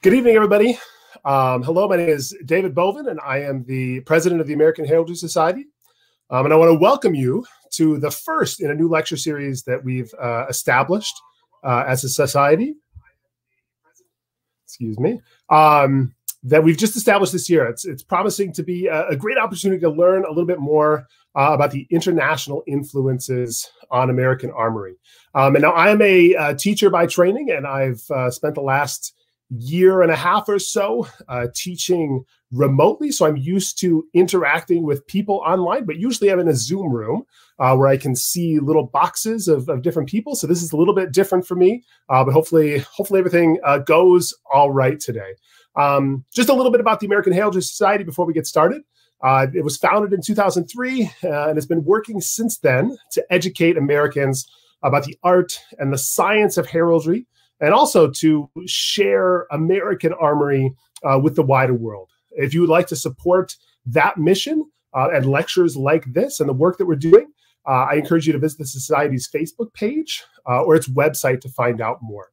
Good evening, everybody. Um, hello, my name is David Bovin, and I am the president of the American Heraldry Society. Um, and I want to welcome you to the first in a new lecture series that we've uh, established uh, as a society. Excuse me. Um, that we've just established this year. It's, it's promising to be a, a great opportunity to learn a little bit more uh, about the international influences on American armory. Um, and now I am a, a, teacher by training, and I've uh, spent the last year and a half or so uh, teaching remotely. So I'm used to interacting with people online, but usually I'm in a Zoom room uh, where I can see little boxes of, of, different people. So this is a little bit different for me, uh, but hopefully, hopefully everything uh, goes all right today. Um, just a little bit about the American Heraldry Society before we get started. Uh, it was founded in 2003 uh, and has been working since then to educate Americans about the art and the science of heraldry and also to share American Armory uh, with the wider world. If you would like to support that mission uh, and lectures like this and the work that we're doing, uh, I encourage you to visit the Society's Facebook page uh, or its website to find out more.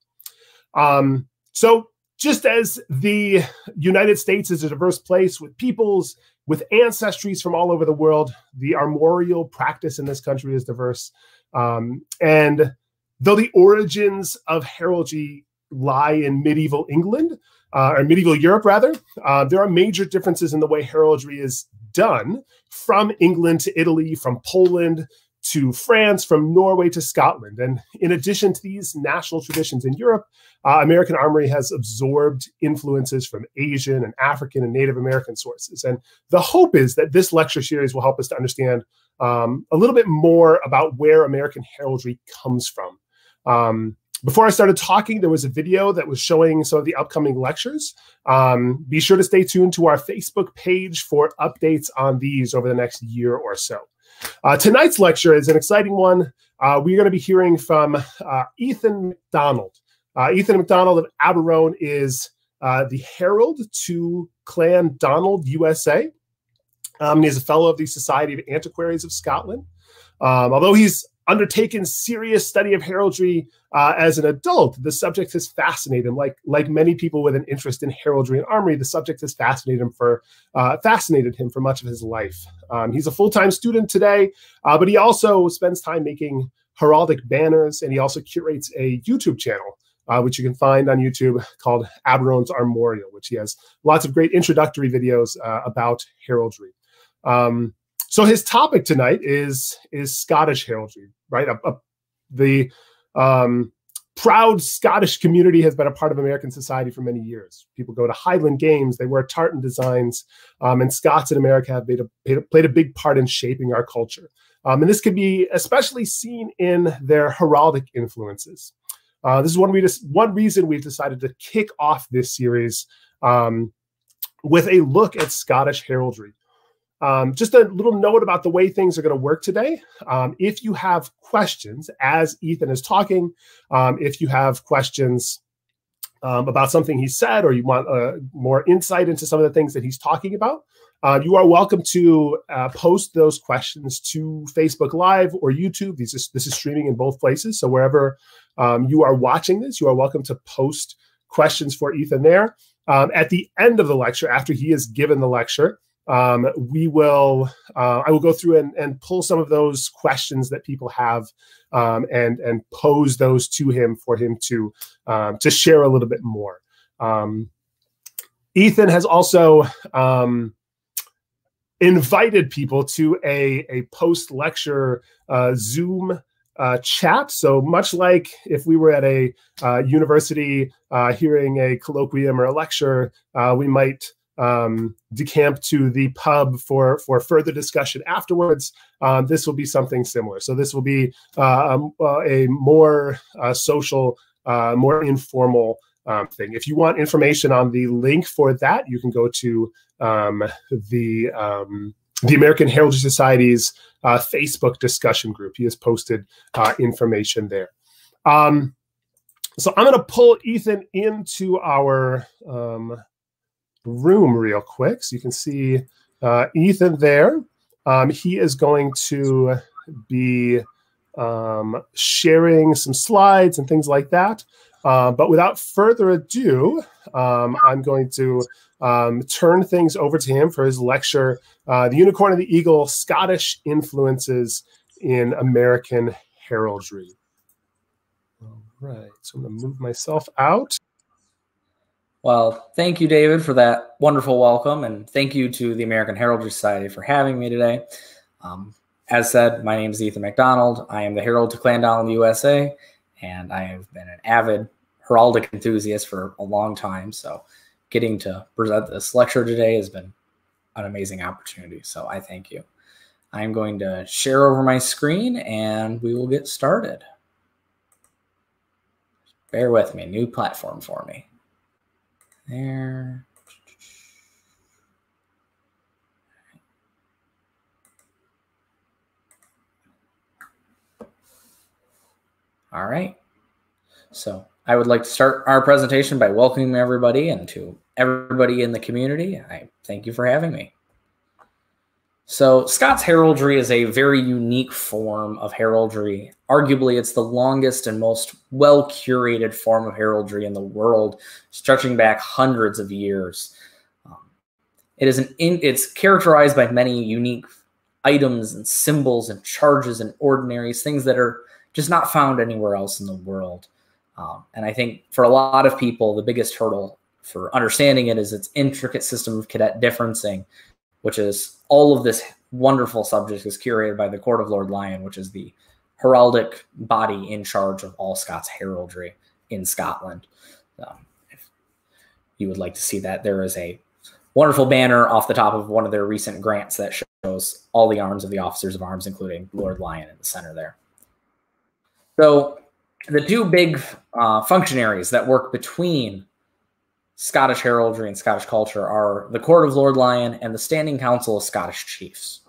Um, so, just as the United States is a diverse place with peoples, with ancestries from all over the world, the armorial practice in this country is diverse. Um, and Though the origins of heraldry lie in medieval England, uh, or medieval Europe rather, uh, there are major differences in the way heraldry is done from England to Italy, from Poland to France, from Norway to Scotland. And in addition to these national traditions in Europe, uh, American Armory has absorbed influences from Asian and African and Native American sources. And the hope is that this lecture series will help us to understand um, a little bit more about where American heraldry comes from. Um, before I started talking, there was a video that was showing some of the upcoming lectures. Um, be sure to stay tuned to our Facebook page for updates on these over the next year or so. Uh, tonight's lecture is an exciting one. Uh, we're going to be hearing from uh, Ethan MacDonald. Uh, Ethan MacDonald of Abarone is uh, the herald to Clan Donald USA. Um, he's a fellow of the Society of Antiquaries of Scotland. Um, although he's undertaken serious study of heraldry uh, as an adult, the subject has fascinated him. Like like many people with an interest in heraldry and armory, the subject has fascinated him for uh, fascinated him for much of his life. Um, he's a full time student today, uh, but he also spends time making heraldic banners, and he also curates a YouTube channel. Uh, which you can find on YouTube called Abarone's Armorial, which he has lots of great introductory videos uh, about heraldry. Um, so his topic tonight is is Scottish heraldry, right? A, a, the um, proud Scottish community has been a part of American society for many years. People go to Highland Games, they wear tartan designs, um, and Scots in America have a, played a big part in shaping our culture. Um, and this can be especially seen in their heraldic influences. Uh, this is one, we just, one reason we've decided to kick off this series um, with a look at Scottish heraldry. Um, just a little note about the way things are going to work today. Um, if you have questions as Ethan is talking, um, if you have questions um, about something he said, or you want uh, more insight into some of the things that he's talking about, uh, you are welcome to uh, post those questions to Facebook Live or YouTube. Is, this is streaming in both places. So wherever um, you are watching this, you are welcome to post questions for Ethan there. Um, at the end of the lecture, after he has given the lecture, um, we will uh, I will go through and, and pull some of those questions that people have um, and and pose those to him for him to um, to share a little bit more. Um, Ethan has also um, invited people to a a post lecture uh, Zoom. Uh, chat. So much like if we were at a uh, university uh, hearing a colloquium or a lecture, uh, we might um, decamp to the pub for for further discussion afterwards. Um, this will be something similar. So this will be uh, um, uh, a more uh, social, uh, more informal um, thing. If you want information on the link for that, you can go to um, the um, the American Heraldry Society's uh, Facebook discussion group. He has posted uh, information there. so I'm going to pull Ethan into our room real quick. So you can see uh, Ethan there. Um, he is going to be um, sharing some slides and things like that. Uh, but without further ado, um, I'm going to um, turn things over to him for his lecture, uh, The Unicorn and the Eagle, Scottish Influences in American Heraldry. All right, so I'm going to move myself out. Well, thank you, David, for that wonderful welcome, and thank you to the American Heraldry Society for having me today. Um, as said, my name is Ethan MacDonald. I am the Herald to Clan Donald USA, and I have been an avid heraldic enthusiast for a long time. So, getting to present this lecture today has been an amazing opportunity. So, I thank you. I'm going to share over my screen, and we will get started. Bear with me, new platform for me. There. All right. So I would like to start our presentation by welcoming everybody and to everybody in the community. I thank you for having me. So Scots heraldry is a very unique form of heraldry. Arguably, it's the longest and most well curated form of heraldry in the world, stretching back hundreds of years. Um, it is an in, it's characterized by many unique items and symbols and charges and ordinaries, things that are just not found anywhere else in the world. Um, and I think for a lot of people, the biggest hurdle for understanding it is its intricate system of cadet differencing, which is all of this wonderful subject is curated by the Court of Lord Lyon, which is the heraldic body in charge of all Scots heraldry in Scotland. Um, if you would like to see that, there is a wonderful banner off the top of one of their recent grants that shows all the arms of the officers of arms, including Lord Lyon in the center there. So the two big uh, functionaries that work between Scottish heraldry and Scottish culture are the Court of Lord Lyon and the Standing Council of Scottish Chiefs.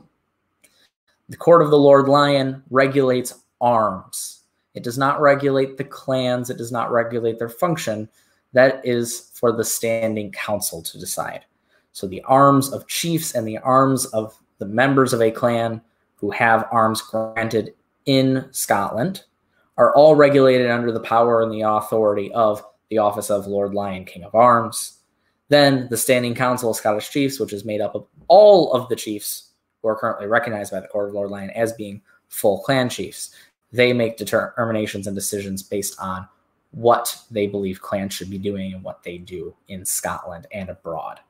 The Court of the Lord Lyon regulates arms. It does not regulate the clans, it does not regulate their function. That is for the Standing Council to decide. So the arms of chiefs and the arms of the members of a clan who have arms granted in Scotland are all regulated under the power and the authority of the office of Lord Lyon, King of Arms. Then the Standing Council of Scottish Chiefs, which is made up of all of the chiefs who are currently recognized by the Court of Lord Lyon as being full clan chiefs. They make determinations and decisions based on what they believe clans should be doing and what they do in Scotland and abroad.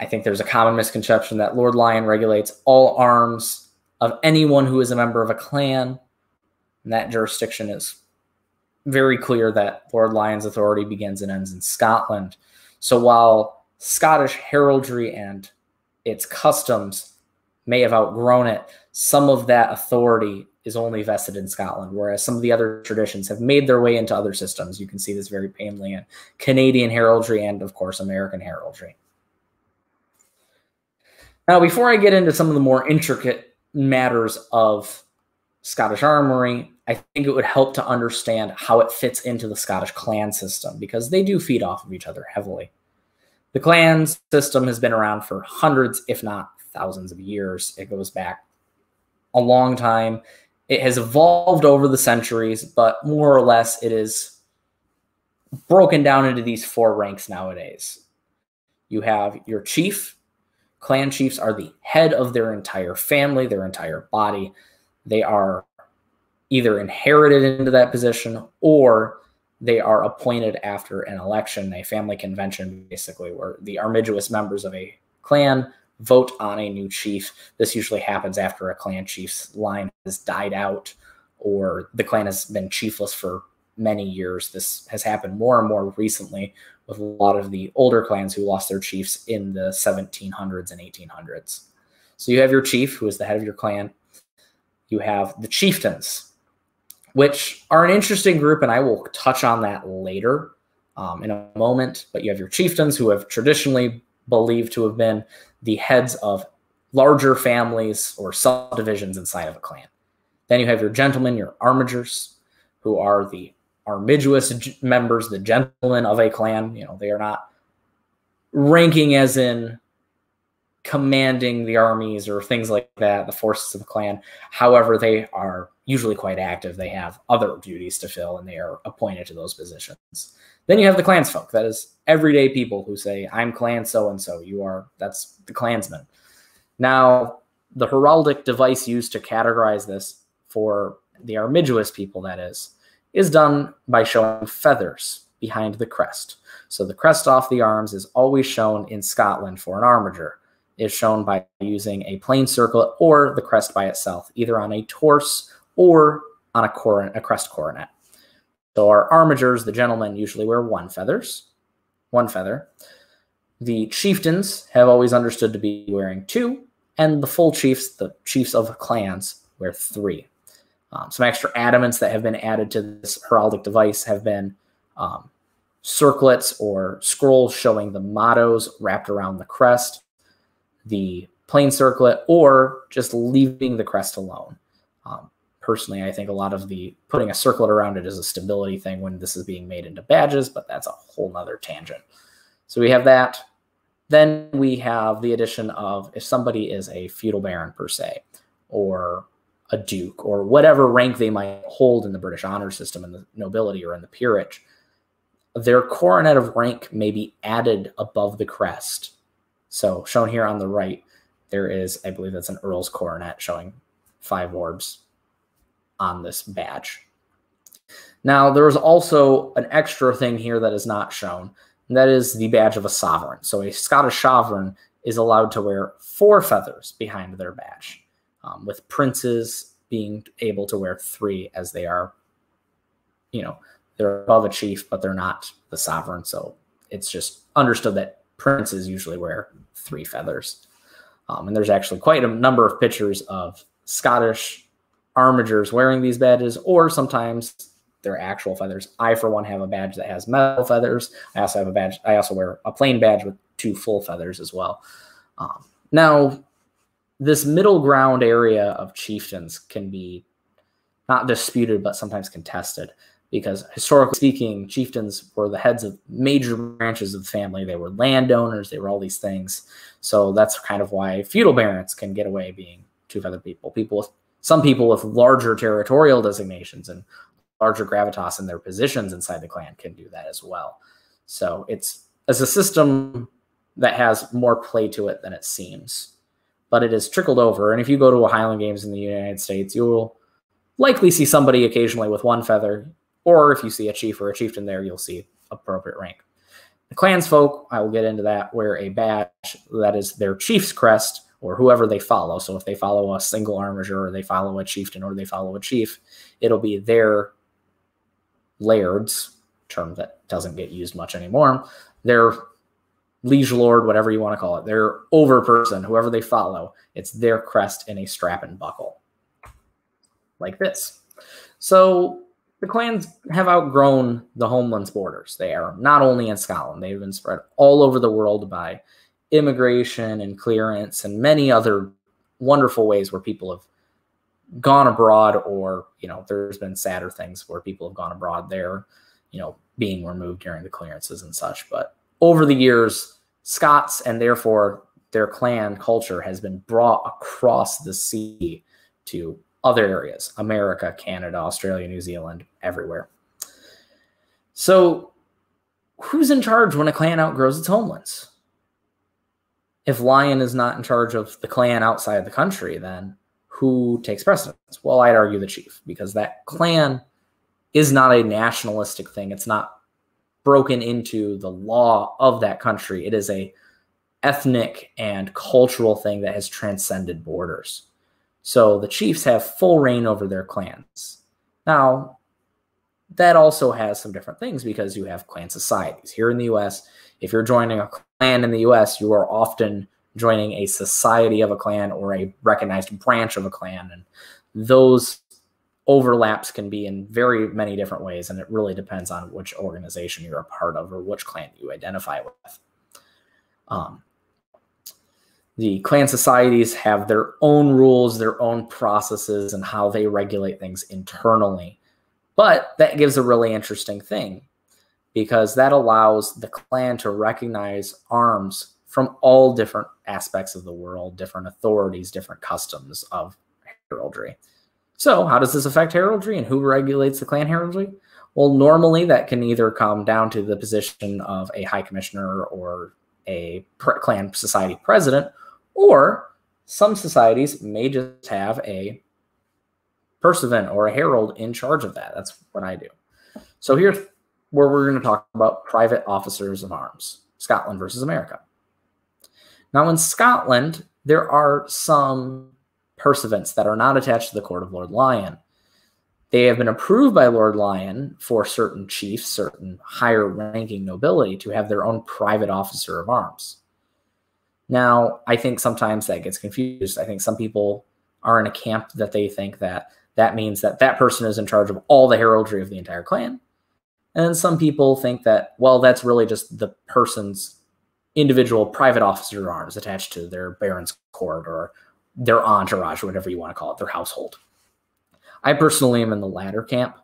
I think there's a common misconception that Lord Lyon regulates all arms of anyone who is a member of a clan. And that jurisdiction is very clear that Lord Lyon's authority begins and ends in Scotland. So while Scottish heraldry and its customs may have outgrown it, some of that authority is only vested in Scotland, whereas some of the other traditions have made their way into other systems. You can see this very plainly in Canadian heraldry and, of course, American heraldry. Now, before I get into some of the more intricate matters of Scottish armory, I think it would help to understand how it fits into the Scottish clan system because they do feed off of each other heavily. The clan system has been around for hundreds, if not thousands of years. It goes back a long time. It has evolved over the centuries, but more or less it is broken down into these four ranks nowadays. You have your chief. Clan chiefs are the head of their entire family, their entire body. They are either inherited into that position or they are appointed after an election, a family convention, basically, where the armigerous members of a clan vote on a new chief. This usually happens after a clan chief's line has died out or the clan has been chiefless for many years. This has happened more and more recently with a lot of the older clans who lost their chiefs in the 1700s and 1800s. So you have your chief, who is the head of your clan. You have the chieftains, which are an interesting group, and I will touch on that later um, in a moment. But you have your chieftains who have traditionally believed to have been the heads of larger families or subdivisions inside of a clan. Then you have your gentlemen, your armigers, who are the armigerous members, the gentlemen of a clan. You know, they are not ranking as in commanding the armies or things like that, the forces of the clan. However, they are usually quite active. They have other duties to fill and they are appointed to those positions. Then you have the clansfolk. That is everyday people who say, I'm clan so and so. You are, that's the clansman. Now, the heraldic device used to categorize this for the Armigerous people, that is, is done by showing feathers behind the crest. So the crest off the arms is always shown in Scotland for an armiger. Is shown by using a plain circlet or the crest by itself, either on a torse or on a, a crest coronet. So our armigers, the gentlemen, usually wear one feathers, one feather. The chieftains have always understood to be wearing two, and the full chiefs, the chiefs of clans, wear three. Um, some extra adamants that have been added to this heraldic device have been um, circlets or scrolls showing the mottos wrapped around the crest, the plain circlet, or just leaving the crest alone. Um, personally, I think a lot of the putting a circlet around it is a stability thing when this is being made into badges, but that's a whole nother tangent. So we have that. Then we have the addition of if somebody is a feudal baron per se, or a duke, or whatever rank they might hold in the British honor system in the nobility or in the peerage, their coronet of rank may be added above the crest. So shown here on the right, there is, I believe that's an earl's coronet showing five orbs on this badge. Now, there is also an extra thing here that is not shown, and that is the badge of a sovereign. So a Scottish sovereign is allowed to wear four feathers behind their badge, um, with princes being able to wear three as they are, you know, they're above a chief, but they're not the sovereign. So it's just understood that princes usually wear three feathers. Um, and there's actually quite a number of pictures of Scottish armigers wearing these badges, or sometimes they're actual feathers. I, for one, have a badge that has metal feathers. I also have a badge. I also wear a plain badge with two full feathers as well. Um, now, this middle ground area of chieftains can be not disputed, but sometimes contested because historically speaking, chieftains were the heads of major branches of the family. They were landowners, they were all these things. So that's kind of why feudal barons can get away being two feathered people. People with some people with larger territorial designations and larger gravitas in their positions inside the clan can do that as well. So it's as a system that has more play to it than it seems, but it is trickled over. And if you go to a Highland Games in the United States, you will likely see somebody occasionally with one feather, or if you see a chief or a chieftain there, you'll see appropriate rank. The clansfolk, I will get into that, wear a badge that is their chief's crest or whoever they follow. So if they follow a single armiger or they follow a chieftain or they follow a chief, it'll be their lairds, term that doesn't get used much anymore, their liege lord, whatever you want to call it, their over person, whoever they follow, it's their crest in a strap and buckle. Like this. So the clans have outgrown the homeland's borders. They are not only in Scotland, they've been spread all over the world by immigration and clearance and many other wonderful ways where people have gone abroad or you know there's been sadder things where people have gone abroad there you know being removed during the clearances and such but over the years scots and therefore their clan culture has been brought across the sea to other areas america canada australia new zealand everywhere so who's in charge when a clan outgrows its homelands if Lyon is not in charge of the clan outside the country, then who takes precedence? Well, I'd argue the chief because that clan is not a nationalistic thing. It's not broken into the law of that country. It is a ethnic and cultural thing that has transcended borders. So the chiefs have full reign over their clans. Now, that also has some different things because you have clan societies. Here in the US, if you're joining a clan in the US, you are often joining a society of a clan or a recognized branch of a clan. And those overlaps can be in very many different ways. And it really depends on which organization you're a part of or which clan you identify with. Um, the clan societies have their own rules, their own processes, and how they regulate things internally. But that gives a really interesting thing because that allows the clan to recognize arms from all different aspects of the world, different authorities, different customs of heraldry. So, how does this affect heraldry and who regulates the clan heraldry? Well, normally that can either come down to the position of a high commissioner or a clan society president, or some societies may just have a pursuivant or a herald in charge of that. That's what I do. So here's where we're going to talk about private officers of arms, Scotland versus America. Now, in Scotland, there are some pursuivants that are not attached to the court of Lord Lyon. They have been approved by Lord Lyon for certain chiefs, certain higher ranking nobility to have their own private officer of arms. Now, I think sometimes that gets confused. I think some people are in a camp that they think that that means that that person is in charge of all the heraldry of the entire clan. And some people think that, well, that's really just the person's individual private officer of arms attached to their baron's court or their entourage, or whatever you want to call it, their household. I personally am in the latter camp.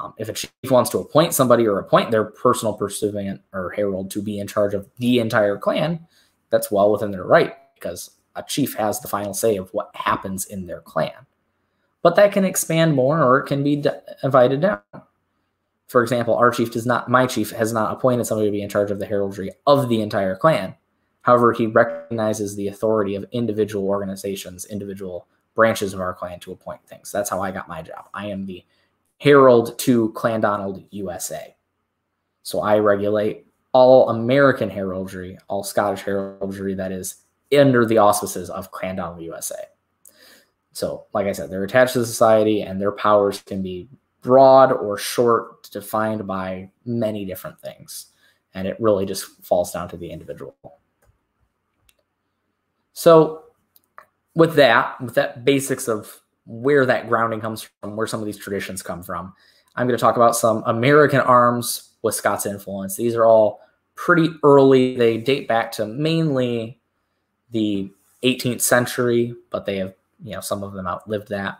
Um, if a chief wants to appoint somebody or appoint their personal pursuivant or herald to be in charge of the entire clan, that's well within their right because a chief has the final say of what happens in their clan. But that can expand more or it can be divided down. For example, our chief does not, my chief has not appointed somebody to be in charge of the heraldry of the entire clan. However, he recognizes the authority of individual organizations, individual branches of our clan to appoint things. That's how I got my job. I am the herald to Clan Donald USA. So I regulate all American heraldry, all Scottish heraldry that is under the auspices of Clan Donald USA. So, like I said, they're attached to society and their powers can be broad or short, defined by many different things. And it really just falls down to the individual. So, with that, with that basics of where that grounding comes from, where some of these traditions come from, I'm going to talk about some American arms with Scots influence. These are all pretty early. They date back to mainly the 18th century, but they have, you know, some of them outlived that.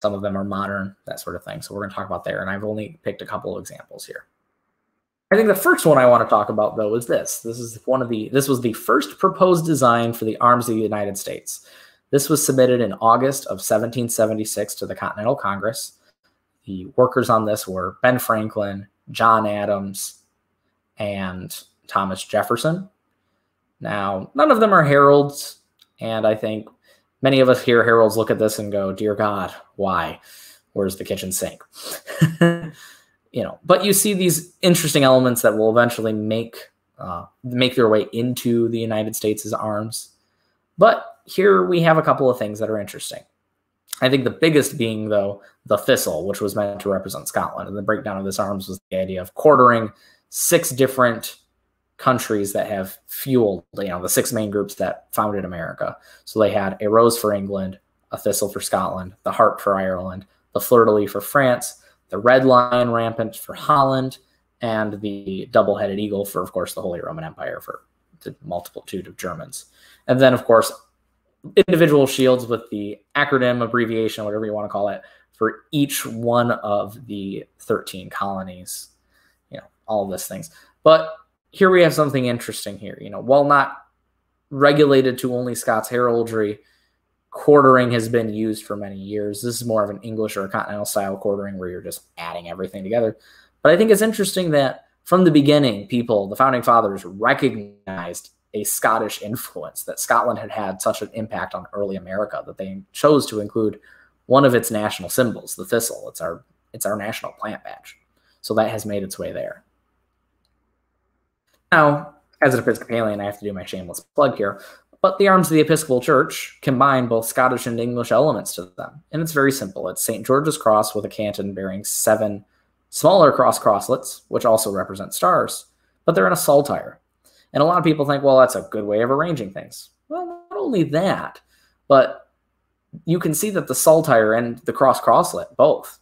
Some of them are modern, that sort of thing. So we're going to talk about there. And I've only picked a couple of examples here. I think the first one I want to talk about though is this. This is one of the this was the first proposed design for the arms of the United States. This was submitted in August of 1776 to the Continental Congress. The workers on this were Ben Franklin, John Adams, and Thomas Jefferson. Now, none of them are heralds, and I think many of us here heralds look at this and go, "Dear God, why? Where's the kitchen sink?" you know, but you see these interesting elements that will eventually make uh, make their way into the United States' arms. But here we have a couple of things that are interesting. I think the biggest being, though, the thistle, which was meant to represent Scotland. And the breakdown of this arms was the idea of quartering six different countries that have fueled, you know, the six main groups that founded America. So they had a rose for England, a thistle for Scotland, the harp for Ireland, the fleur-de-lis for France, the red lion rampant for Holland, and the double-headed eagle for, of course, the Holy Roman Empire for the multitude of Germans. And then, of course, individual shields with the acronym, abbreviation, whatever you want to call it, for each one of the 13 colonies, you know, all of these things. But here we have something interesting here. You know, while not regulated to only Scots heraldry, quartering has been used for many years. This is more of an English or continental style quartering where you're just adding everything together. But I think it's interesting that from the beginning, people, the founding fathers, recognized a Scottish influence, that Scotland had had such an impact on early America that they chose to include one of its national symbols, the thistle. It's our it's our national plant badge. So that has made its way there. Now, as an Episcopalian, I have to do my shameless plug here, but the arms of the Episcopal Church combine both Scottish and English elements to them. And it's very simple. It's St. George's cross with a canton bearing seven smaller cross crosslets, which also represent stars, but they're in a saltire. And a lot of people think, well, that's a good way of arranging things. Well, not only that, but you can see that the saltire and the cross crosslet both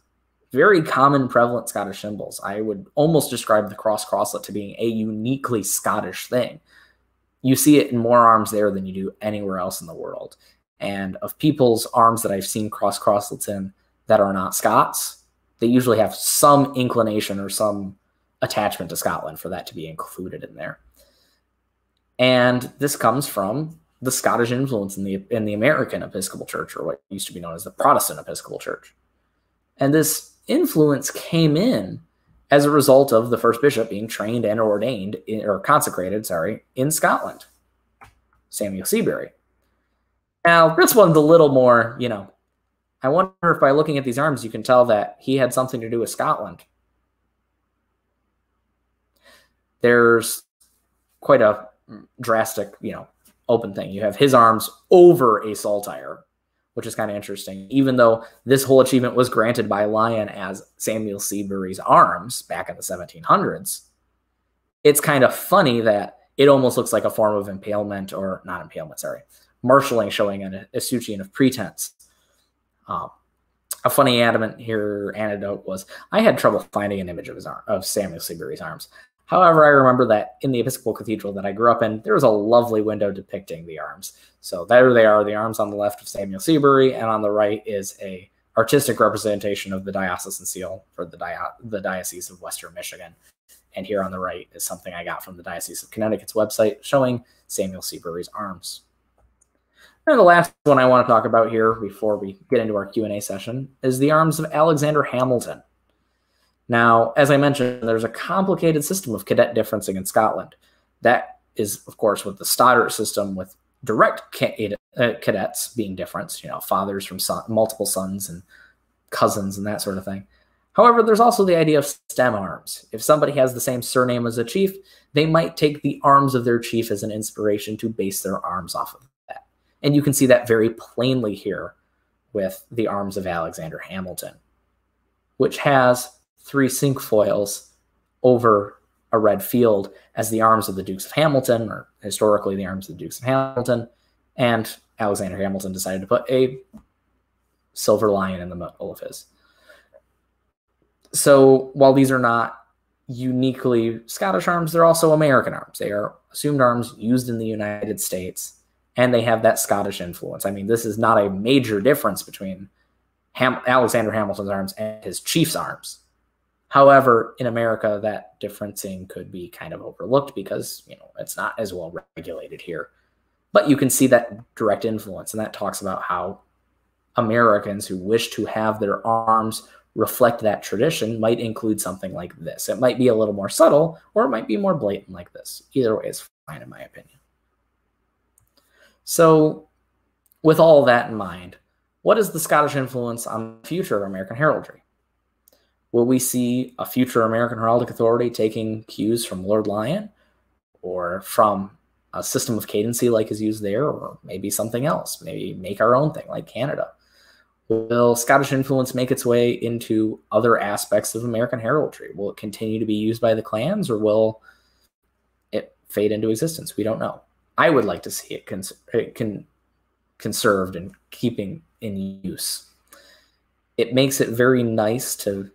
very common prevalent Scottish symbols. I would almost describe the cross crosslet to being a uniquely Scottish thing. You see it in more arms there than you do anywhere else in the world. And of people's arms that I've seen cross crosslets in that are not Scots, they usually have some inclination or some attachment to Scotland for that to be included in there. And this comes from the Scottish influence in the in the American Episcopal Church, or what used to be known as the Protestant Episcopal Church. And this influence came in as a result of the first bishop being trained and ordained in, or consecrated, sorry, in Scotland, Samuel Seabury. Now, this one's a little more, you know, I wonder if by looking at these arms, you can tell that he had something to do with Scotland. There's quite a drastic, you know, open thing. You have his arms over a saltire, which is kind of interesting. Even though this whole achievement was granted by Lyon as Samuel Seabury's arms back in the 1700s, it's kind of funny that it almost looks like a form of impalement or not impalement, sorry, marshaling showing an escutcheon of pretense. Um, a funny adamant here anecdote was I had trouble finding an image of his arm of Samuel Seabury's arms. However, I remember that in the Episcopal Cathedral that I grew up in, there was a lovely window depicting the arms. So there they are, the arms on the left of Samuel Seabury, and on the right is a artistic representation of the diocesan seal for the, dio- the Diocese of Western Michigan. And here on the right is something I got from the Diocese of Connecticut's website showing Samuel Seabury's arms. And the last one I want to talk about here before we get into our Q&A session is the arms of Alexander Hamilton. Now, as I mentioned, there's a complicated system of cadet differencing in Scotland. That is, of course, with the Stodart system with direct uh, cadets being different, you know, fathers from son, multiple sons and cousins and that sort of thing. However, there's also the idea of stem arms. If somebody has the same surname as a chief, they might take the arms of their chief as an inspiration to base their arms off of that. And you can see that very plainly here with the arms of Alexander Hamilton, which has three cinquefoils over a red field as the arms of the Dukes of Hamilton, or historically the arms of the Dukes of Hamilton, and Alexander Hamilton decided to put a silver lion in the middle of his. So while these are not uniquely Scottish arms, they're also American arms. They are assumed arms used in the United States, and they have that Scottish influence. I mean, this is not a major difference between Ham- Alexander Hamilton's arms and his chief's arms. However, in America, that differencing could be kind of overlooked because you know it's not as well regulated here. But you can see that direct influence, and that talks about how Americans who wish to have their arms reflect that tradition might include something like this. It might be a little more subtle, or it might be more blatant like this. Either way is fine, in my opinion. So, with all that in mind, what is the Scottish influence on the future of American heraldry? Will we see a future American Heraldic Authority taking cues from Lord Lyon or from a system of cadency like is used there, or maybe something else? Maybe make our own thing like Canada. Will Scottish influence make its way into other aspects of American heraldry? Will it continue to be used by the clans or will it fade into existence? We don't know. I would like to see it, cons- it con- conserved and keeping in use. It makes it very nice to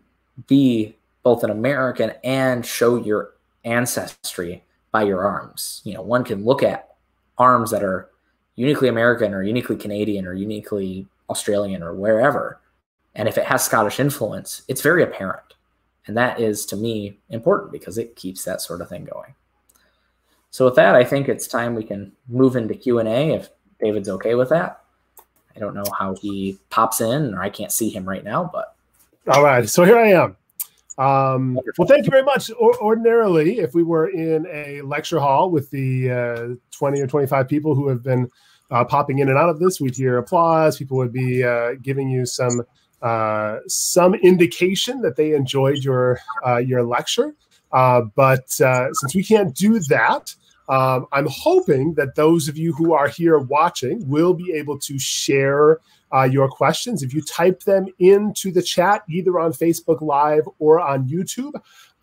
be both an American and show your ancestry by your arms. You know, one can look at arms that are uniquely American or uniquely Canadian or uniquely Australian or wherever. And if it has Scottish influence, it's very apparent. And that is to me important because it keeps that sort of thing going. So with that, I think it's time we can move into Q&A if David's okay with that. I don't know how he pops in or I can't see him right now, but all right, so here I am. Um, well, thank you very much. O- ordinarily, if we were in a lecture hall with the uh, 20 or 25 people who have been uh, popping in and out of this, we'd hear applause. People would be uh, giving you some uh, some indication that they enjoyed your uh, your lecture. Uh, but since we can't do that, um, I'm hoping that those of you who are here watching will be able to share uh, your questions. If you type them into the chat, either on Facebook Live or on YouTube,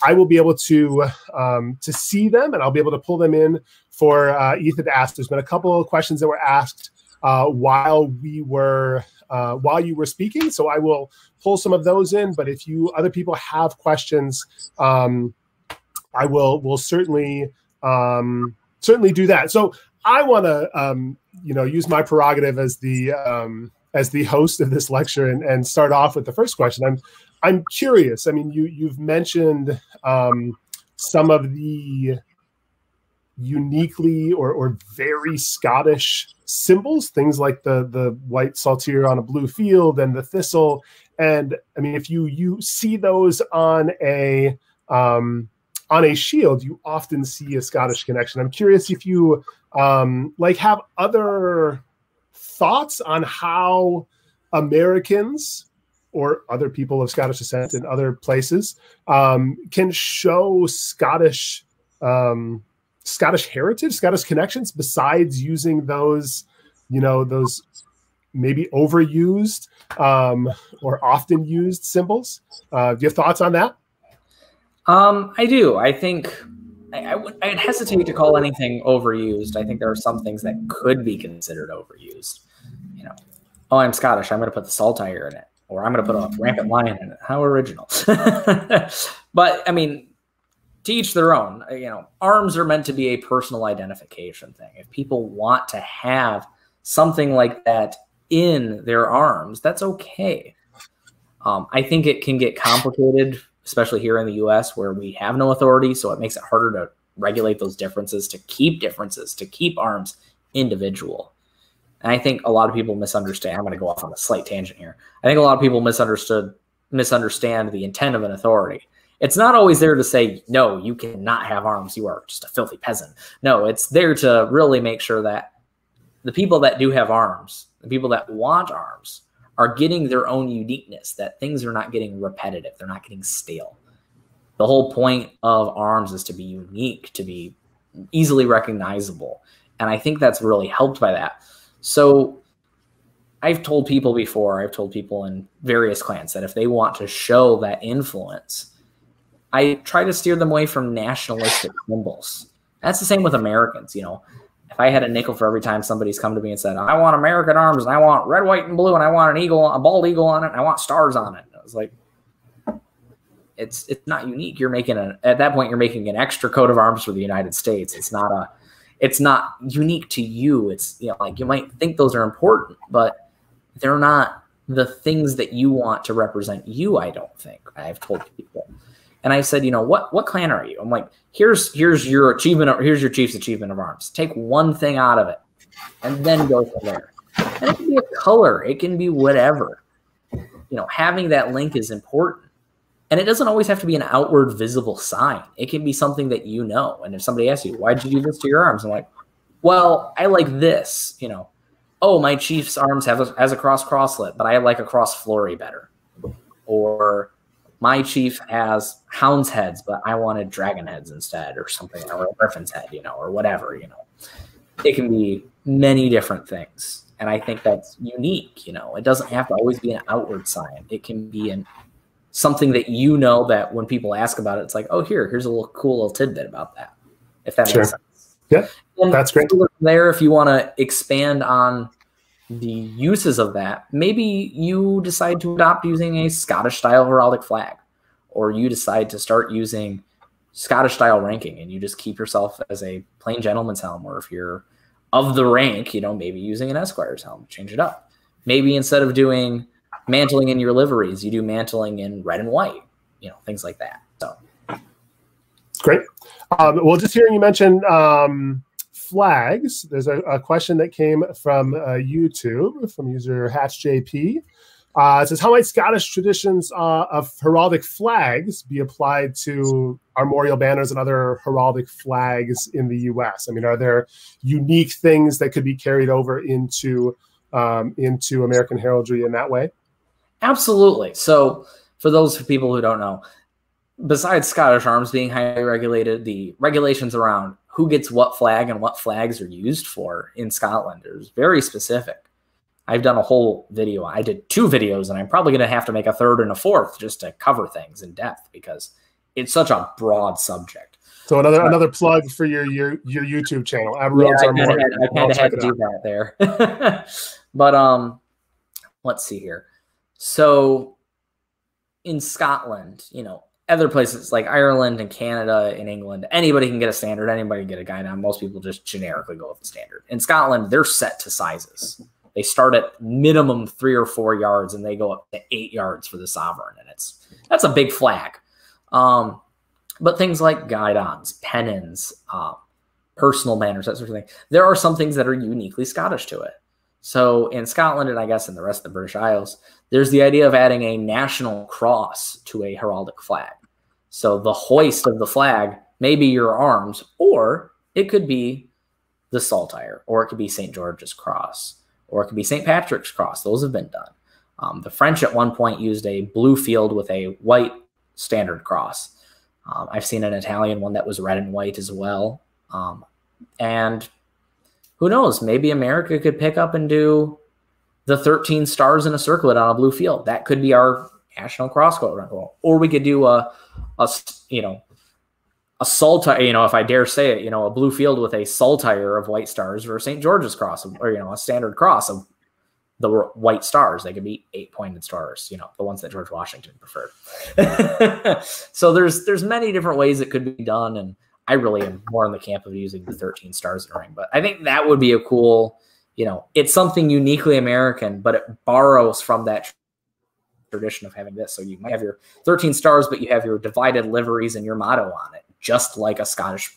I will be able to um, to see them and I'll be able to pull them in for uh, Ethan to ask. There's been a couple of questions that were asked uh, while we were uh, while you were speaking, so I will pull some of those in. But if you other people have questions, um, I will will certainly um, certainly do that. So I want to um, you know use my prerogative as the um, as the host of this lecture and, and start off with the first question. I'm I'm curious. I mean, you you've mentioned um, some of the uniquely or, or very Scottish symbols, things like the the white saltire on a blue field and the thistle. And I mean, if you you see those on a um, on a shield, you often see a Scottish connection. I'm curious if you um, like have other thoughts on how Americans or other people of Scottish descent in other places um, can show Scottish um, Scottish heritage, Scottish connections, besides using those, you know, those maybe overused um, or often used symbols. Uh, do you have thoughts on that? Um, I do. I think I, I would I'd hesitate to call anything overused. I think there are some things that could be considered overused. You know, oh, I'm Scottish. I'm going to put the saltire in it, or I'm going to put a rampant lion in it. How original! but I mean, to each their own. Uh, you know, arms are meant to be a personal identification thing. If people want to have something like that in their arms, that's okay. Um, I think it can get complicated, especially here in the U.S., where we have no authority, so it makes it harder to regulate those differences, to keep differences, to keep arms individual. And I think a lot of people misunderstand. I'm going to go off on a slight tangent here. I think a lot of people misunderstood misunderstand the intent of an authority it's not always there to say, no, you cannot have arms. You are just a filthy peasant. No, it's there to really make sure that the people that do have arms, the people that want arms, are getting their own uniqueness, that things are not getting repetitive, they're not getting stale. The whole point of arms is to be unique, to be easily recognizable. And I think that's really helped by that. So I've told people before, I've told people in various clans that if they want to show that influence, I try to steer them away from nationalistic symbols. That's the same with Americans. You know, if I had a nickel for every time somebody's come to me and said, "I want American arms and I want red, white, and blue, and I want an eagle, a bald eagle on it, and I want stars on it," I was like, "It's it's not unique. You're making a at that point you're making an extra coat of arms for the United States. It's not a it's not unique to you. It's you know like you might think those are important, but they're not the things that you want to represent you. I don't think I've told people." And I said, you know, what what clan are you? I'm like, here's here's your achievement, here's your chief's achievement of arms. Take one thing out of it, and then go from there. And it can be a color, it can be whatever. You know, having that link is important. And it doesn't always have to be an outward visible sign. It can be something that you know. And if somebody asks you, why'd you do this to your arms? I'm like, well, I like this, you know. Oh, my chief's arms have a, has a cross crosslet, but I like a cross flory better. Or my chief has hound's heads, but I wanted dragon heads instead, or something, or a griffin's head, you know, or whatever, you know. It can be many different things. And I think that's unique, you know. It doesn't have to always be an outward sign. It can be an something that you know that when people ask about it, it's like, oh, here, here's a little cool little tidbit about that. If that sure. makes sense. Yeah. And that's great. There, if you want to expand on the uses of that, maybe you decide to adopt using a Scottish style heraldic flag, or you decide to start using Scottish style ranking and you just keep yourself as a plain gentleman's helm, or if you're of the rank, you know, maybe using an Esquire's helm, change it up. Maybe instead of doing mantling in your liveries, you do mantling in red and white, you know, things like that. So great. Um, well, just hearing you mention um, flags, there's a, a, question that came from uh, YouTube from user HatchJP. Uh, it says, how might Scottish traditions uh, of heraldic flags be applied to armorial banners and other heraldic flags in the U.S.? I mean, are there unique things that could be carried over into um, into American heraldry in that way? Absolutely. So, for those people who don't know, besides Scottish arms being highly regulated, the regulations around who gets what flag and what flags are used for in Scotland is very specific. I've done a whole video. I did two videos, and I'm probably going to have to make a third and a fourth just to cover things in depth because it's such a broad subject. So another uh, another plug for your your your YouTube channel. yeah, I kind of had, I kind of had to do out. that there. but um, let's see here. So in Scotland, you know, other places like Ireland and Canada and England, anybody can get a standard, anybody can get a guidon. Most people just generically go with the standard. In Scotland, they're set to sizes. They start at minimum three or four yards and they go up to eight yards for the sovereign. And it's that's a big flag. Um, but things like guidons, pennons, uh, personal manners, that sort of thing. There are some things that are uniquely Scottish to it. So in Scotland and I guess in the rest of the British Isles, there's the idea of adding a national cross to a heraldic flag. So the hoist of the flag may be your arms, or it could be the saltire, or it could be St. George's cross, or it could be St. Patrick's cross. Those have been done. Um, the French at one point used a blue field with a white standard cross. Um, I've seen an Italian one that was red and white as well. Um, and who knows? Maybe America could pick up and do the 13 stars in a circlet on a blue field. That could be our national cross code. Or we could do a, a you know, a saltire, you know, if I dare say it, you know, a blue field with a saltire of white stars or St. George's cross, or, you know, a standard cross of the white stars. They could be eight pointed stars, you know, the ones that George Washington preferred. so there's there's many different ways it could be done, and I really am more in the camp of using the 13 stars in a ring. But I think that would be a cool, you know, it's something uniquely American, but it borrows from that tradition of having this. So you might have your 13 stars, but you have your divided liveries and your motto on it, just like a Scottish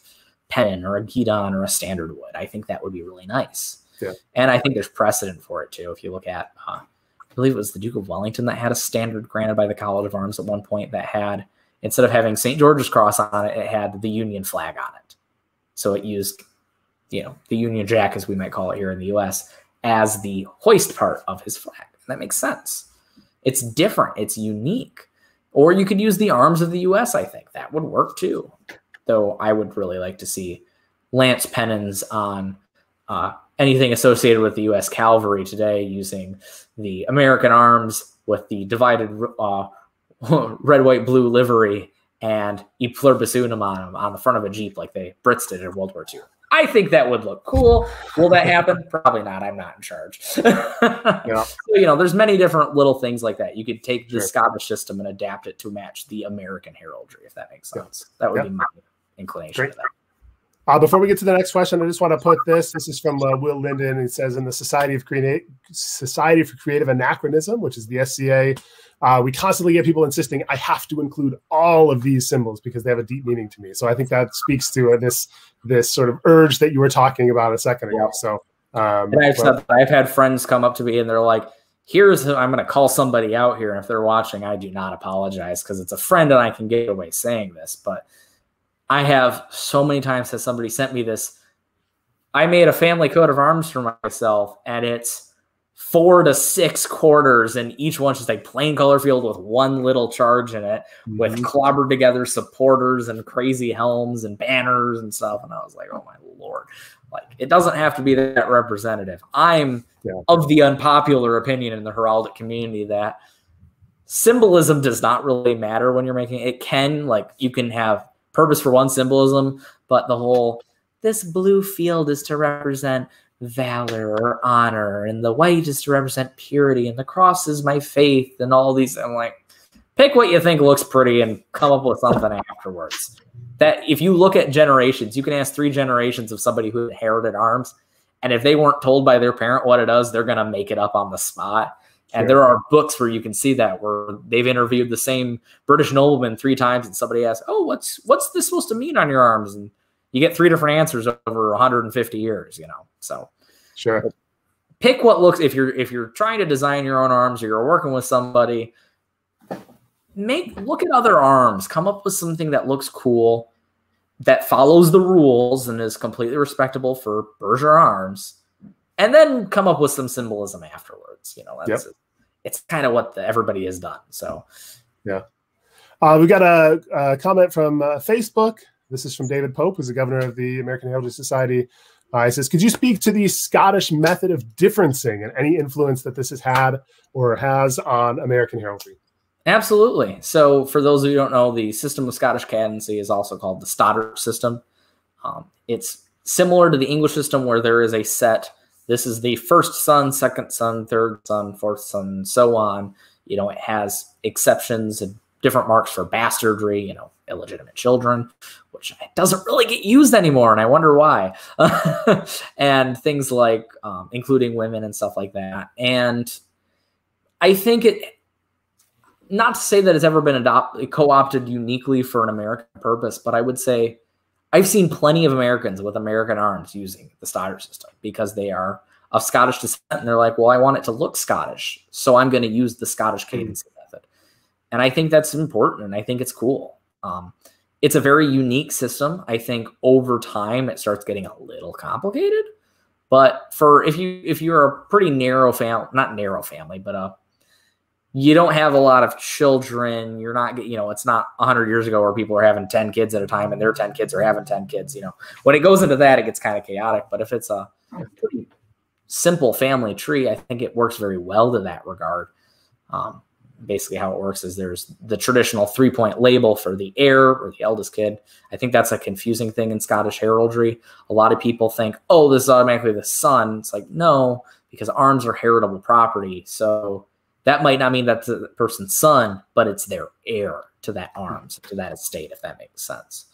pennon or a guidon or a standard would. I think that would be really nice. Yeah. And I think there's precedent for it too. If you look at, uh, I believe it was the Duke of Wellington that had a standard granted by the College of Arms at one point that had, instead of having St. George's Cross on it, it had the Union flag on it. So it used, you know, the Union Jack, as we might call it here in the US, as the hoist part of his flag. And that makes sense. It's different, it's unique. Or you could use the arms of the US, I think. That would work too. Though I would really like to see lance pennons on uh, anything associated with the U.S. cavalry today using the American arms with the divided uh, red, white, blue livery and e pluribus unum on them on the front of a Jeep like the Brits did in World War II. I think that would look cool. Will that happen? Probably not. I'm not in charge. yeah. So, you know, there's many different little things like that. You could take the sure. Scottish system and adapt it to match the American heraldry, if that makes sense. Yeah. That would yeah. be my inclination. Uh, before we get to the next question, I just want to put this. This is from uh, Will Linden. It says, in the Society of Creative Society for Creative Anachronism, which is the SCA, uh, we constantly get people insisting I have to include all of these symbols because they have a deep meaning to me. So I think that speaks to uh, this this sort of urge that you were talking about a second ago. So um, and I've, I've had friends come up to me and they're like, "Here's I'm going to call somebody out here." And if they're watching, I do not apologize because it's a friend and I can get away saying this, but I have so many times has somebody sent me this. I made a family coat of arms for myself, and it's four to six quarters, and each one's just like plain color field with one little charge in it, mm-hmm. with clobbered together supporters and crazy helms and banners and stuff. And I was like, oh my lord. Like it doesn't have to be that representative. I'm yeah. of the unpopular opinion in the heraldic community that symbolism does not really matter when you're making it. Can like you can have purpose for one symbolism, but the whole this blue field is to represent valor or honor, and the white is to represent purity, and the cross is my faith, and all these. I'm like, pick what you think looks pretty and come up with something afterwards. That if you look at generations, you can ask three generations of somebody who inherited arms, and if they weren't told by their parent what it does, they're gonna make it up on the spot. And there are books where you can see that where they've interviewed the same British nobleman three times, and somebody asks, "Oh, what's what's this supposed to mean on your arms?" And you get three different answers over 150 years. You know, so sure. Pick what looks if you're if you're trying to design your own arms or you're working with somebody. Make look at other arms. Come up with something that looks cool, that follows the rules and is completely respectable for burgher arms, and then come up with some symbolism afterwards. You know, that's yep it's kind of what the, everybody has done. So, yeah. Uh, we got a, a, comment from uh, Facebook. This is from David Pope, who's the governor of the American Heraldry Society. Uh, he says, Could you speak to the Scottish method of differencing and any influence that this has had or has on American heraldry? Absolutely. So, for those of you who don't know, the system of Scottish cadency is also called the Stodart system. Um, it's similar to the English system where there is a set this is the first son, second son, third son, fourth son, so on. You know, it has exceptions and different marks for bastardry, you know, illegitimate children, which doesn't really get used anymore, and I wonder why. and things like um, including women and stuff like that. And I think it, not to say that it's ever been adopted, co-opted uniquely for an American purpose, but I would say I've seen plenty of Americans with American arms using the Stodart system because they are of Scottish descent and they're like, well, I want it to look Scottish. So I'm going to use the Scottish hmm. cadence mm. method. And I think that's important and I think it's cool. Um, it's a very unique system. I think over time it starts getting a little complicated. But for if you if you're a pretty narrow family, not narrow family, but uh you don't have a lot of children. You're not, you know, it's not 100 years ago where people are having 10 kids at a time and their 10 kids are having 10 kids. You know, when it goes into that, it gets kind of chaotic. But if it's a pretty simple family tree, I think it works very well to that regard. Um, basically, how it works is there's the traditional three point label for the heir or the eldest kid. I think that's a confusing thing in Scottish heraldry. A lot of people think, oh, this is automatically the son. It's like, no, because arms are heritable property. So, that might not mean that's the person's son, but it's their heir to that arms, to that estate, if that makes sense.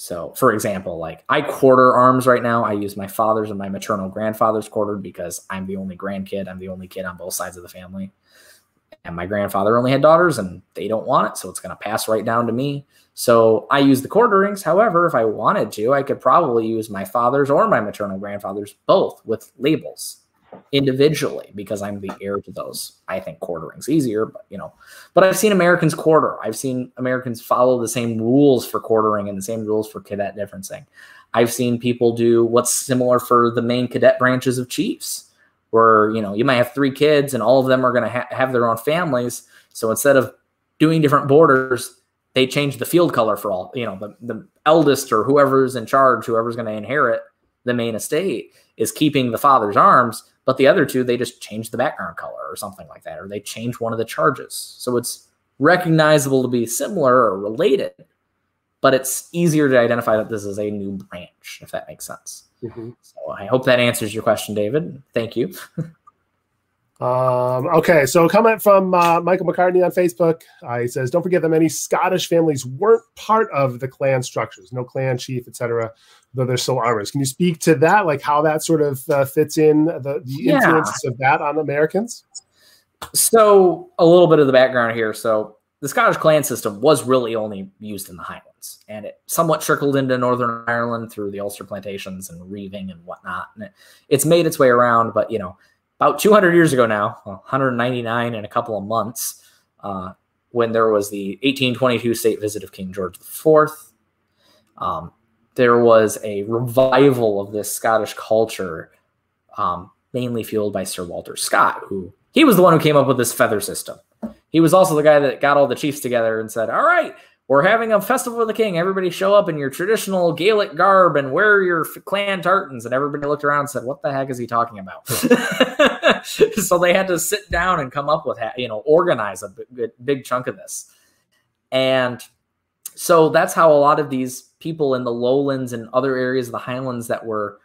So, for example, like I quarter arms right now. I use my father's and my maternal grandfather's quartered because I'm the only grandkid. I'm the only kid on both sides of the family. And my grandfather only had daughters and they don't want it. So it's going to pass right down to me. So I use the quarterings. However, if I wanted to, I could probably use my father's or my maternal grandfather's both with labels individually because I'm the heir to those. I think quartering's easier, but you know, but I've seen Americans quarter. I've seen Americans follow the same rules for quartering and the same rules for cadet differencing. I've seen people do what's similar for the main cadet branches of chiefs, where you know you might have three kids and all of them are going to ha- have their own families. So instead of doing different borders, they change the field color for all. You know, the the eldest or whoever's in charge, whoever's going to inherit the main estate, is keeping the father's arms but the other two, they just change the background color or something like that, or they change one of the charges. So it's recognizable to be similar or related, but it's easier to identify that this is a new branch, if that makes sense. Mm-hmm. So I hope that answers your question, David. Thank you. Um, okay, so a comment from uh, Michael McCartney on Facebook. Uh, he says, "Don't forget that many Scottish families weren't part of the clan structures, no clan chief, etc. Though they're still armors. Can you speak to that, like how that sort of uh, fits in the, the yeah. influences of that on Americans?" So a little bit of the background here. So the Scottish clan system was really only used in the Highlands, and it somewhat trickled into Northern Ireland through the Ulster plantations and reaving and whatnot. And it, it's made its way around, but you know about 200 years ago now, 199 in a couple of months, uh, when there was the 1822 state visit of King George IV. Um, there was a revival of this Scottish culture, um, mainly fueled by Sir Walter Scott, who he was the one who came up with this feather system. He was also the guy that got all the chiefs together and said, "All right, we're having a festival of the king. Everybody show up in your traditional Gaelic garb and wear your clan tartans. And everybody looked around and said, "What the heck is he talking about?" so they had to sit down and come up with, you know, organize a big, chunk of this. And so that's how a lot of these people in the lowlands and other areas of the highlands that were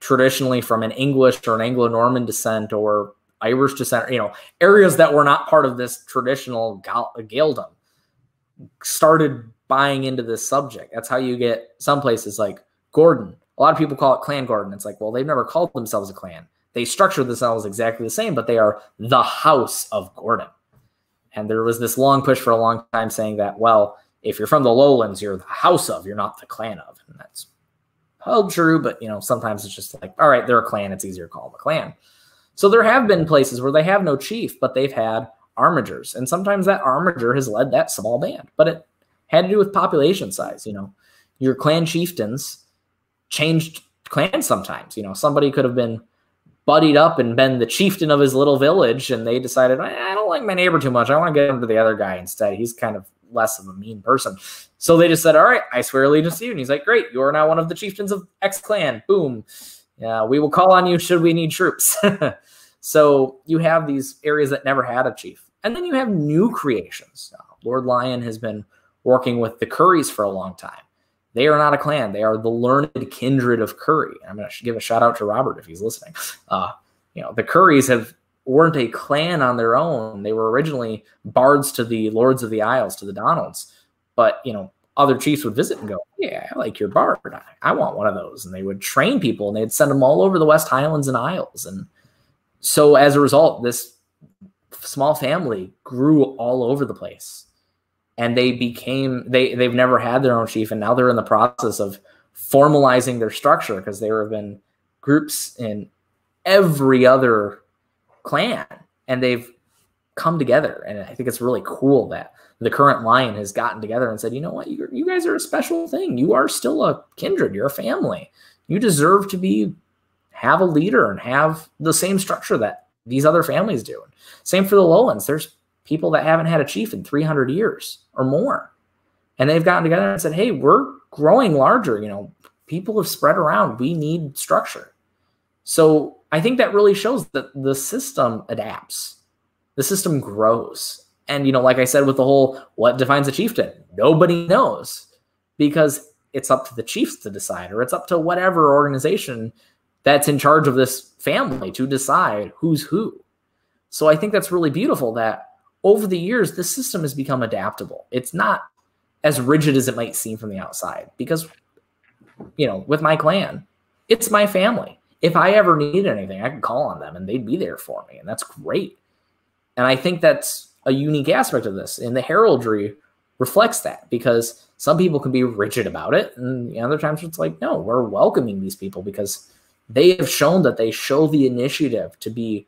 traditionally from an English or an Anglo-Norman descent or Irish descent, you know, areas that were not part of this traditional Gaeldom started buying into this subject. That's how you get some places like Gordon. A lot of people call it Clan Gordon. It's like, well, they've never called themselves a clan. They structure themselves exactly the same, but they are the House of Gordon. And there was this long push for a long time saying that, well, if you're from the lowlands, you're the house of, you're not the clan of. And that's held true, but you know, sometimes it's just like, all right, they're a clan, it's easier to call them a clan. So there have been places where they have no chief, but they've had armigers. And sometimes that armiger has led that small band, but it had to do with population size. You know, your clan chieftains changed clans sometimes. You know, somebody could have been buddied up and been the chieftain of his little village, and they decided, I don't like my neighbor too much. I want to get him to the other guy instead. He's kind of less of a mean person. So they just said, All right, I swear allegiance to you. And he's like, Great, you are now one of the chieftains of X clan. Boom. Yeah, we will call on you should we need troops. so you have these areas that never had a chief. And then you have new creations. Uh, Lord Lyon has been working with the Curries for a long time. They are not a clan. They are the learned kindred of Currie. I'm going to give a shout out to Robert if he's listening. Uh, you know, the Curries have weren't a clan on their own. They were originally bards to the Lords of the Isles, to the Donalds. But you know, other chiefs would visit and go, "Yeah, I like your bard. I, I want one of those." And they would train people, and they'd send them all over the West Highlands and Isles. And so, as a result, this small family grew all over the place and they became they they've never had their own chief and now they're in the process of formalizing their structure because there have been groups in every other clan and they've come together. And I think it's really cool that the current Lyon has gotten together and said, you know what, you, you guys are a special thing. You are still a kindred. You're a family. You deserve to be have a leader and have the same structure that these other families do. Same for the lowlands. There's people that haven't had a chief in 300 years or more. And they've gotten together and said, hey, we're growing larger. You know, people have spread around. We need structure. So I think that really shows that the system adapts, the system grows. And, you know, like I said, with the whole what defines a chieftain, nobody knows because it's up to the chiefs to decide, or it's up to whatever organization that's in charge of this family to decide who's who. So I think that's really beautiful that over the years, this system has become adaptable. It's not as rigid as it might seem from the outside because, you know, with my clan, it's my family. If I ever need anything, I can call on them and they'd be there for me. And that's great. And I think that's a unique aspect of this. And the heraldry reflects that because some people can be rigid about it. And other times it's like, no, we're welcoming these people because they have shown that they show the initiative to be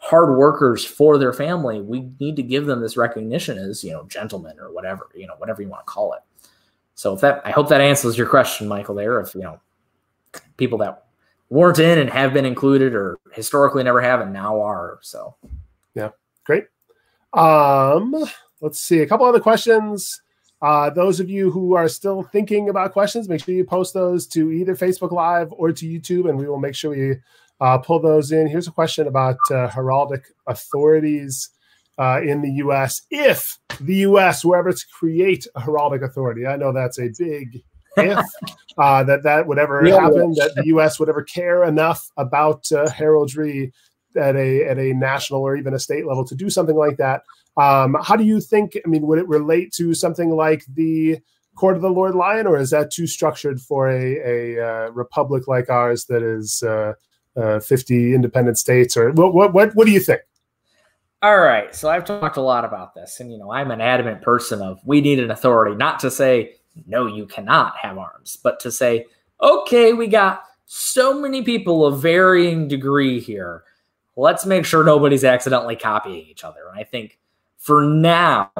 hard workers for their family, we need to give them this recognition as, you know, gentlemen or whatever, you know, whatever you want to call it. So if that, I hope that answers your question, Michael, there. If, you know, people that weren't in and have been included or historically never have and now are. So, yeah, great. Um, let's see a couple other questions. Uh, those of you who are still thinking about questions, make sure you post those to either Facebook Live or to YouTube, and we will make sure we uh, pull those in. Here's a question about uh, heraldic authorities uh, in the U.S. If the U.S. were ever to create a heraldic authority, I know that's a big if uh, that that would ever yeah, happen, that the U.S. would ever care enough about uh, heraldry at a at a national or even a state level to do something like that. Um, how do you think? I mean, would it relate to something like the Court of the Lord Lyon, or is that too structured for a, a uh, republic like ours that is uh, uh, 50 independent states or what, what, what, what do you think? All right. So I've talked a lot about this and, you know, I'm an adamant person of we need an authority, not to say, no, you cannot have arms, but to say, okay, we got so many people of varying degree here. Let's make sure nobody's accidentally copying each other. And I think for now,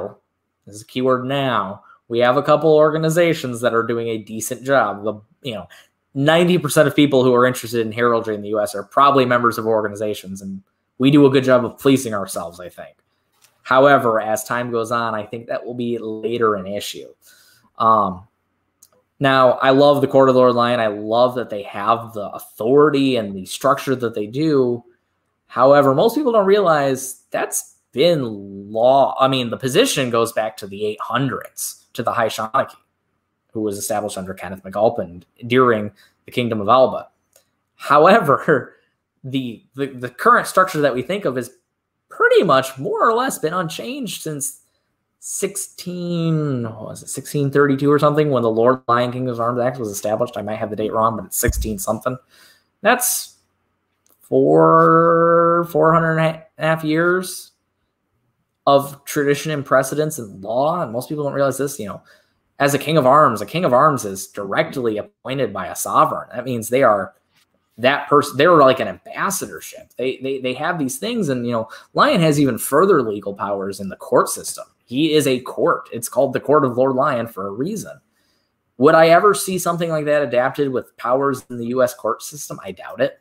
this is a keyword now, we have a couple organizations that are doing a decent job. The, you know, 90% of people who are interested in heraldry in the US are probably members of organizations, and we do a good job of policing ourselves, I think. However, as time goes on, I think that will be later an issue. Um, now, I love the Court of the Lord Lyon. I love that they have the authority and the structure that they do. However, most people don't realize that's been law. I mean, the position goes back to the 800s, to the High Shanachie who was established under Kenneth McAlpin during the Kingdom of Alba. However, the, the, the current structure that we think of is pretty much more or less been unchanged since 16 was it 1632 or something when the Lord Lyon King of Arms Act was established. I might have the date wrong, but it's 16 something. That's four 400 and a half years of tradition and precedence and law. And most people don't realize this, you know, as a king of arms, a king of arms is directly appointed by a sovereign. That means they are that person. They're like an ambassadorship. They they they have these things, and you know, Lyon has even further legal powers in the court system. He is a court. It's called the Court of Lord Lyon for a reason. Would I ever see something like that adapted with powers in the U.S. court system? I doubt it.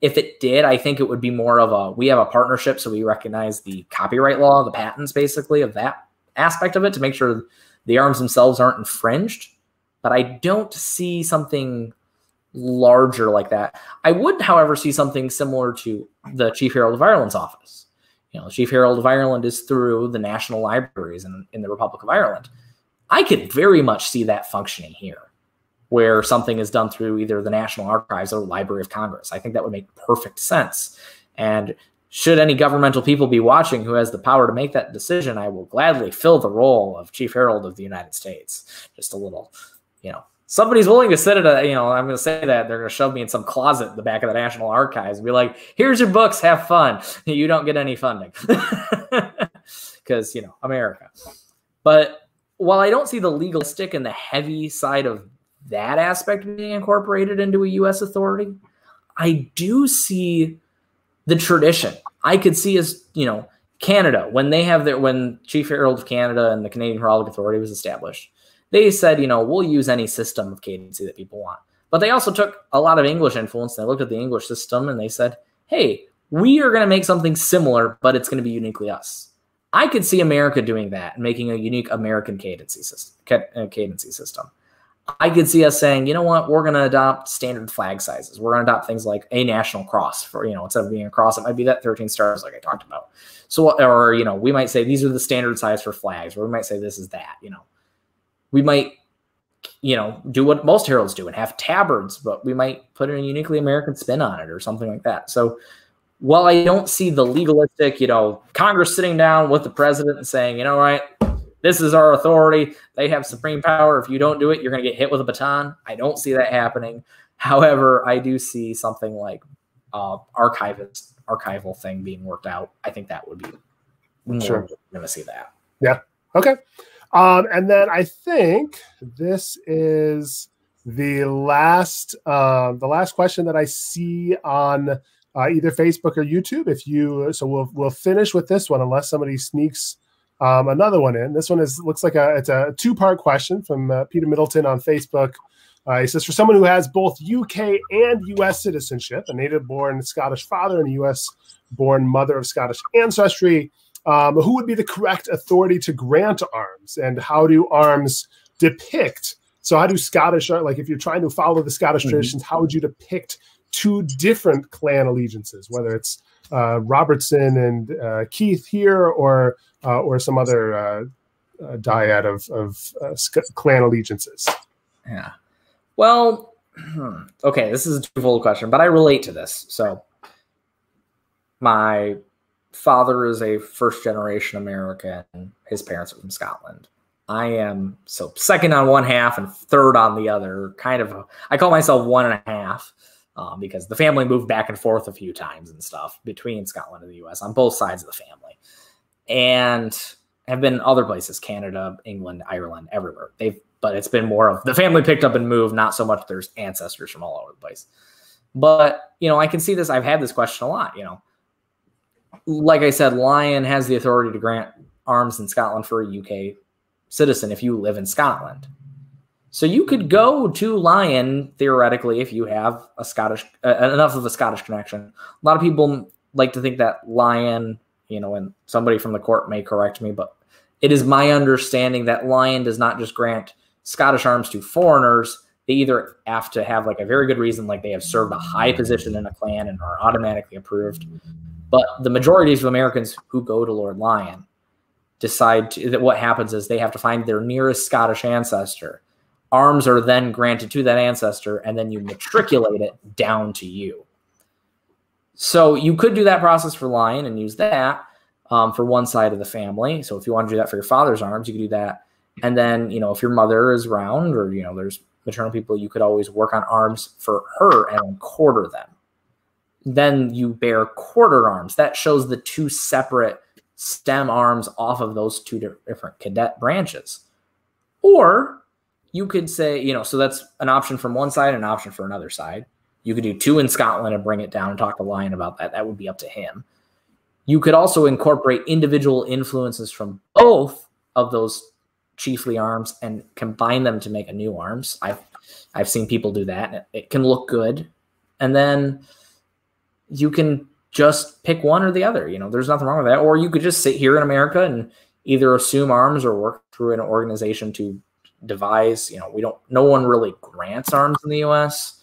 If it did, I think it would be more of a we have a partnership, so we recognize the copyright law, the patents, basically of that aspect of it to make sure the arms themselves aren't infringed, but I don't see something larger like that. I would, however, see something similar to the Chief Herald of Ireland's office. You know, the Chief Herald of Ireland is through the national libraries in, in the Republic of Ireland. I could very much see that functioning here, where something is done through either the National Archives or Library of Congress. I think that would make perfect sense. And should any governmental people be watching who has the power to make that decision, I will gladly fill the role of Chief Herald of the United States. Just a little, you know, somebody's willing to sit at a, you know, I'm going to say that they're going to shove me in some closet in the back of the National Archives and be like, here's your books, have fun. You don't get any funding because, you know, America. But while I don't see the legalistic and the heavy side of that aspect being incorporated into a U.S. authority. I do see the tradition. I could see as you know Canada when they have their when Chief Herald of Canada and the Canadian Heraldic Authority was established. They said, you know, we'll use any system of cadency that people want. But they also took a lot of English influence. They looked at the English system and they said, hey, we are going to make something similar, but it's going to be uniquely us. I could see America doing that and making a unique American cadency system. Uh, cadency system. I could see us saying, you know what, we're going to adopt standard flag sizes. We're going to adopt things like a national cross for, you know, instead of being a cross, it might be that 13 stars, like I talked about. So, or, you know, we might say these are the standard size for flags, or we might say this is that, you know. We might, you know, do what most heralds do and have tabards, but we might put a uniquely American spin on it or something like that. So, while I don't see the legalistic, you know, Congress sitting down with the president and saying, you know, right, this is our authority. They have supreme power. If you don't do it, you're going to get hit with a baton. I don't see that happening. However, I do see something like uh, archivist archival thing being worked out. I think that would be more sure. going to see that. Yeah. Okay. Um, and then I think this is the last uh, the last question that I see on uh, either Facebook or YouTube. If you so we'll we'll finish with this one unless somebody sneaks um, another one in. This one is looks like a it's a two part question from uh, Peter Middleton on Facebook. Uh, he says for someone who has both UK and US citizenship, a native born Scottish father and a US born mother of Scottish ancestry, um, who would be the correct authority to grant arms, and how do arms depict? So how do Scottish like if you're trying to follow the Scottish mm-hmm. traditions, how would you depict two different clan allegiances, whether it's uh, Robertson and uh, Keith here, or uh, or some other uh, uh, dyad of, of uh, clan allegiances. Yeah. Well, okay, this is a twofold question, but I relate to this. So, my father is a first generation American. His parents are from Scotland. I am so second on one half and third on the other. Kind of, a, I call myself one and a half um, because the family moved back and forth a few times and stuff between Scotland and the U.S. on both sides of the family, and have been other places: Canada, England, Ireland, everywhere. They've, but it's been more of the family picked up and moved. Not so much there's ancestors from all over the place. But you know, I can see this. I've had this question a lot. You know, like I said, Lyon has the authority to grant arms in Scotland for a UK citizen if you live in Scotland. So you could go to Lyon theoretically if you have a Scottish uh, enough of a Scottish connection. A lot of people like to think that Lyon, you know, and somebody from the court may correct me, but it is my understanding that Lyon does not just grant Scottish arms to foreigners. They either have to have like a very good reason, like they have served a high position in a clan and are automatically approved. But the majority of Americans who go to Lord Lyon decide to, that what happens is they have to find their nearest Scottish ancestor arms are then granted to that ancestor and then you matriculate it down to you so you could do that process for Lyon and use that um, for one side of the family. So if you want to do that for your father's arms you could do that. And then you know if your mother is round or you know there's maternal people you could always work on arms for her and quarter them. Then you bear quarter arms. That shows the two separate stem arms off of those two different cadet branches. Or you could say, you know, so that's an option from one side, an option for another side. You could do two in Scotland and bring it down and talk to Lyon about that. That would be up to him. You could also incorporate individual influences from both of those chiefly arms and combine them to make a new arms. I've I've seen people do that. It can look good. And then you can just pick one or the other. You know, there's nothing wrong with that. Or you could just sit here in America and either assume arms or work through an organization to devise. You know, we don't. No one really grants arms in the U.S.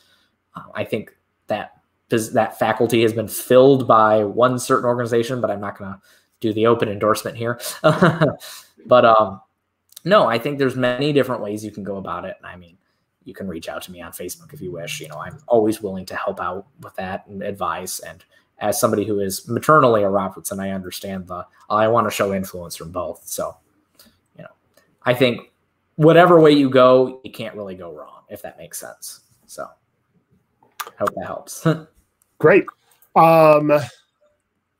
Um, I think that that faculty has been filled by one certain organization, but I'm not going to do the open endorsement here. but um, no, I think there's many different ways you can go about it. And I mean, you can reach out to me on Facebook if you wish. You know, I'm always willing to help out with that and advice. And as somebody who is maternally a Robertson, I understand the I want to show influence from both. So, you know, I think whatever way you go, you can't really go wrong, if that makes sense. So hope that helps. Great. Um,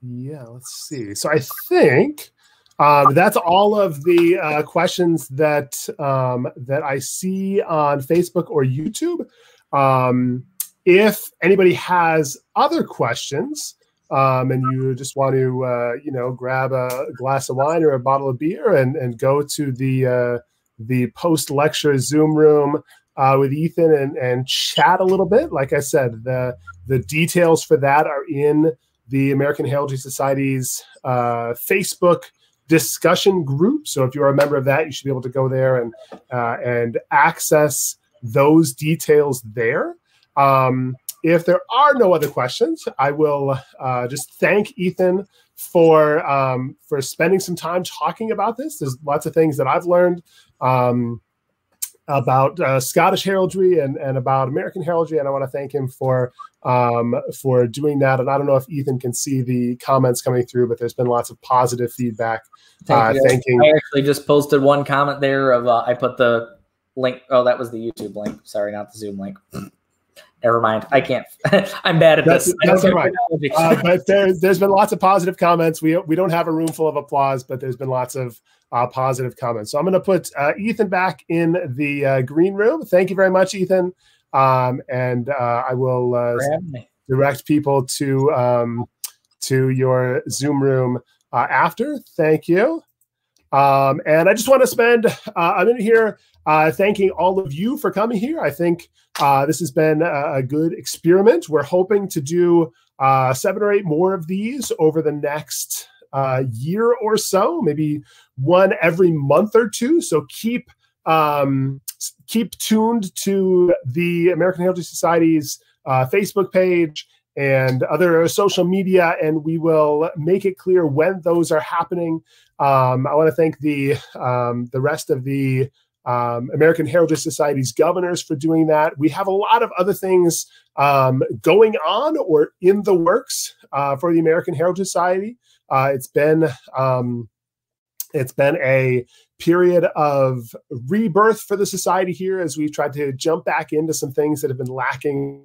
yeah, let's see. So I think Um, that's all of the uh, questions that um, that I see on Facebook or YouTube. Um, if anybody has other questions um, and you just want to, uh, you know, grab a glass of wine or a bottle of beer and, and go to the uh, the post lecture Zoom room uh, with Ethan and, and chat a little bit. Like I said, the the details for that are in the American Heraldry Society's uh, Facebook discussion group. So if you're a member of that, you should be able to go there and uh, and access those details there. Um, if there are no other questions, I will uh, just thank Ethan for um, for spending some time talking about this. There's lots of things that I've learned. Um, about uh, Scottish heraldry and, and about American heraldry, and I want to thank him for um, for doing that. And I don't know if Ethan can see the comments coming through, but there's been lots of positive feedback. Thank uh, thanking. I actually just posted one comment there of uh, I put the link. Oh, that was the YouTube link. Sorry, not the Zoom link. Never mind. I can't. I'm bad at that's, this. That's all right. uh, but there, there's been lots of positive comments. We we don't have a room full of applause, but there's been lots of uh, positive comments. So I'm going to put uh, Ethan back in the uh, green room. Thank you very much, Ethan. Um, and uh, I will uh, direct people to um, to your Zoom room uh, after. Thank you. Um, and I just want to spend a minute here thanking all of you for coming here. I think this has been a, a, good experiment. We're hoping to do seven or eight more of these over the next uh, year or so, maybe one every month or two. So keep um, keep tuned to the American Heraldry Society's uh, Facebook page and other social media, and we will make it clear when those are happening. Um, I want to thank the um, the rest of the um, American Heraldry Society's governors for doing that. We have a lot of other things um, going on or in the works uh, for the American Heraldry Society. Uh, it's been um, it's been a period of rebirth for the society here as we've tried to jump back into some things that have been lacking